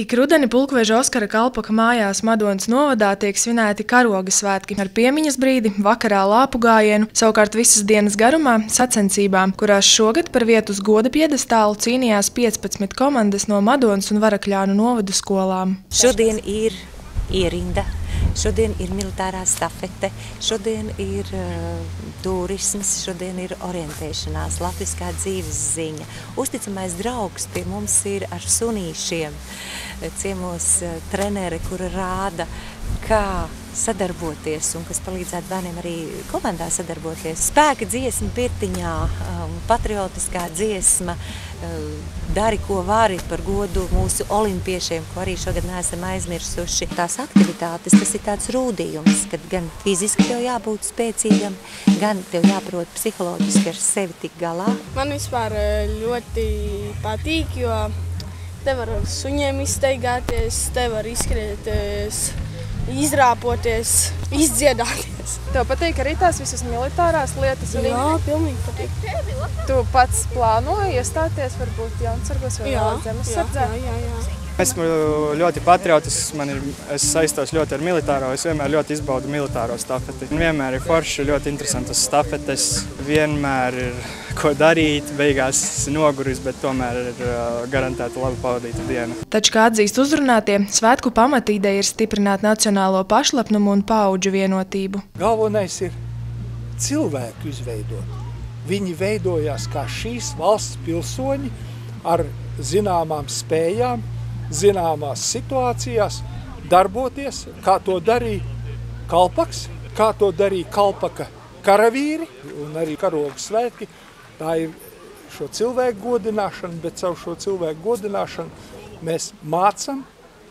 Ik rudeni pulkveža Oskara Kalpaka mājās Madonas novadā tiek svinēti karoga svētki ar piemiņas brīdi, vakarā lāpu gājienu, savukārt visas dienas garumā sacensībām, kurās šogad par vietu uz goda piedestālu cīnījās 15 komandas no Madonas un Varakļānu novadu skolām. Šodien ir ierinda Šodien ir militārā stafete, šodien ir uh, turisms, šodien ir orientēšanās, latviskā dzīves ziņa. Uzticamais draugs pie mums ir ar sunīšiem, ciemos uh, trenere, kura rāda, kā sadarboties un kas palīdzētu bērniem arī komandā sadarboties. Spēka dziesma pirtiņā, um, patriotiskā dziesma, uh, dari, ko vari par godu mūsu olimpiešiem, ko arī šogad neesam aizmirsuši. Tās aktivitātes, tas ir tāds rūdījums, kad gan fiziski tev jābūt spēcīgam, gan tev jāprot psiholoģiski ar sevi tik galā. Man vispār uh, ļoti patīk, jo te var ar suņiem izteigāties, te var izskrieties izrāpoties, izdziedāties. Tev patīk arī tās visas militārās lietas? Arī? Jā, pilnīgi patīk. Tu pats plānoji iestāties varbūt Jaunsargos vai vēl zemesardzē? Jā, jā, jā. Esmu ļoti patriotisks, man ir, es saistos ļoti ar militāro, es vienmēr ļoti izbaudu militāro stafeti. Vienmēr ir forši, ļoti interesantas stafetes, vienmēr ir ko darīt, beigās noguris, bet tomēr ir garantēta labi pavadīta diena. Taču, kā atzīst uzrunātie, svētku pamatīdeja ir stiprināt nacionālo pašlepnumu un paudžu vienotību. Galvenais ir cilvēku izveidot. Viņi veidojās kā šīs valsts pilsoņi ar zināmām spējām, zināmās situācijās darboties, kā to darīja kalpaks, kā to darīja kalpaka karavīri un arī karogu svētki. Tā ir šo cilvēku godināšana, bet caur šo cilvēku godināšanu mēs mācam,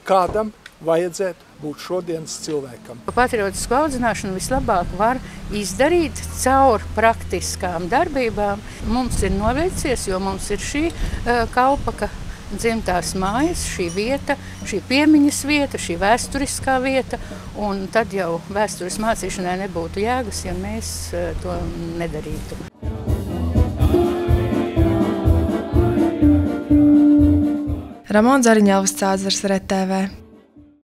kādam vajadzētu būt šodienas cilvēkam. Patriotisku audzināšanu vislabāk var izdarīt caur praktiskām darbībām. Mums ir noveicies, jo mums ir šī uh, kalpaka dzimtās mājas, šī vieta, šī piemiņas vieta, šī vēsturiskā vieta, un tad jau vēstures mācīšanai nebūtu jēgas, ja mēs eh, to nedarītu. Ramons Zariņēvs Cāzars RTV.